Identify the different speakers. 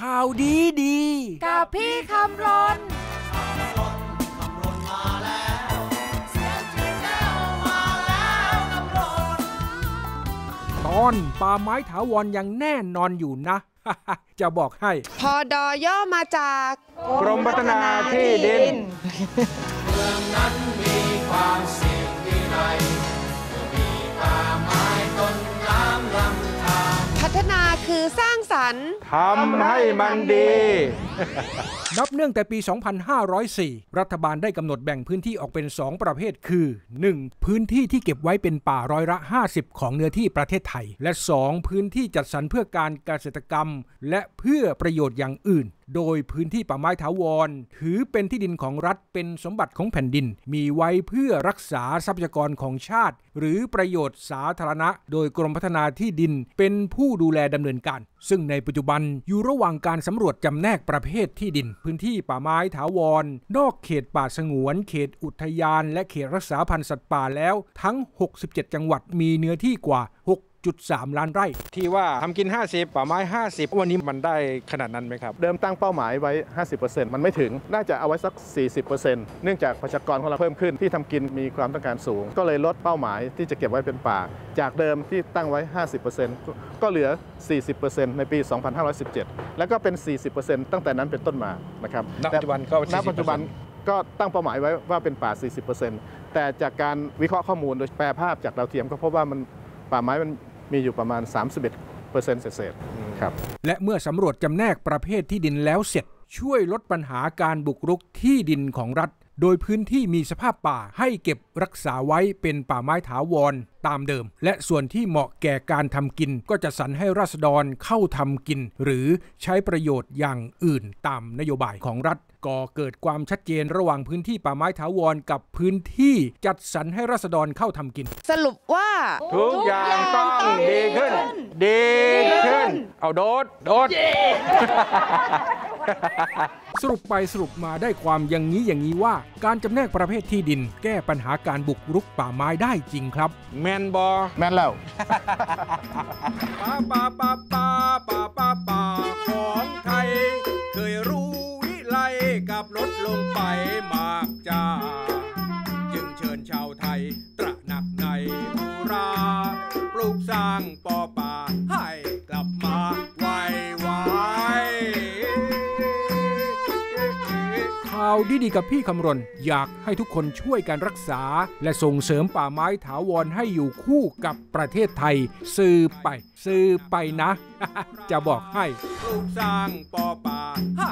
Speaker 1: ข่าวดีดี
Speaker 2: กับพี่คำรน
Speaker 1: ตอนป่าไม้ถาวรยังแน่นอนอยู่นะ จะบอกให้
Speaker 3: พอดอย่อมาจาก
Speaker 4: กรมพัฒนาที่ดิน
Speaker 3: พั อสร้างสรรค์
Speaker 4: ทำให้มันดี
Speaker 1: นับเนื่องแต่ปี 2504 รัฐบาลได้กำหนดแบ่งพื้นที่ออกเป็น 2 ประเภทคือ 1. พื้นที่ที่เก็บไว้เป็นป่าร้อยละ 50 ของเนื้อที่ประเทศไทย และ 2. พื้นที่จัดสรรเพื่อการเกษตรกรรม และเพื่อประโยชน์อย่างอื่น โดยพื้นที่ป่าไม้ถาวร ถือเป็นที่ดินของรัฐเป็นสมบัติของแผ่นดิน มีไว้เพื่อรักษาทรัพยากรของชาติ หรือประโยชน์สาธารณะ โดยกรมพัฒนาที่ดินเป็นผู้ดูแลดำเนินการ ซึ่งในปัจจุบันอยู่ระหว่างการสำรวจจำแนกประเภทที่ดิน พื้นที่ป่าไม้ถาวร นอกเขตป่าสงวน เขตอุทยาน และเขตรักษาพันธุ์สัตว์ป่าแล้วทั้ง 67 จังหวัดมีเนื้อที่กว่า6 6.3ล้านไร่
Speaker 4: ที่ว่าทำกิน 50 ป่าไม้ 50 วันนี้มันได้ขนาดนั้นไหมครับ
Speaker 5: เดิมตั้งเป้าหมายไว้ 50%มันไม่ถึง น่าจะเอาไว้สัก 40%เนื่องจากประชากรของเราเพิ่มขึ้นที่ทำกินมีความต้องการสูง ก็เลยลดเป้าหมายที่จะเก็บไว้เป็นป่า จากเดิมที่ตั้งไว้ 50%ก็เหลือ 40%ในปี 2517 แล้วก็เป็น 40%ตั้งแต่นั้นเป็นต้นมานะครับ
Speaker 4: ณปัจจุบันก็
Speaker 5: ณปัจจุบันก็ตั้งเป้าหมายไว้ว่าเป็นป่า 40%แต่จากการวิเคราะห์ข้อมูลโดยแปลภาพจากดาวเทียมก็พบว่ามันป่าไม้มัน มีอยู่ประมาณ 31%เศษๆครับ
Speaker 1: และเมื่อสำรวจจำแนกประเภทที่ดินแล้วเสร็จช่วยลดปัญหาการบุกรุกที่ดินของรัฐ โดยพื้นที่มีสภาพป่าให้เก็บรักษาไว้เป็นป่าไม้ถาวรตามเดิม และส่วนที่เหมาะแก่การทำกิน ก็จะสรรให้ราษฎรเข้าทำกิน หรือใช้ประโยชน์อย่างอื่นตามนโยบายของรัฐก่อเกิดความชัดเจนระหว่างพื้นที่ป่าไม้ถาวรกับพื้นที่จัดสรรให้ราษฎรเข้าทำกิน
Speaker 3: สรุปว่า
Speaker 4: ทุกอย่างต้องดีขึ้น ดีขึ้น เอาโดด โดด
Speaker 1: สรุปไปสรุปมาได้ความอย่างนี้อย่างนี้ว่า การจำแนกประเภทที่ดิน แก้ปัญหาการบุกรุกป่าไม้ได้จริงครับ
Speaker 4: แมนบอ
Speaker 5: แม่นแล้ว
Speaker 1: ป่าป่าป่าป่าป่าป่าป่าของไทย เคยรู้วิไลกับลดลงไปมากจ้า จึงเชิญชาวไทย ตระหนักในบูราปลูกสร้างปอป่าาวดีๆกับพี่คำรณ อยากให้ทุกคนช่วยกันรักษา และส่งเสริมป่าไม้ถาวรให้อยู่คู่กับประเทศไทย ซื้อไป ซื้อไปนะ จะบอกให้ ปลูกสร้างปอป่าให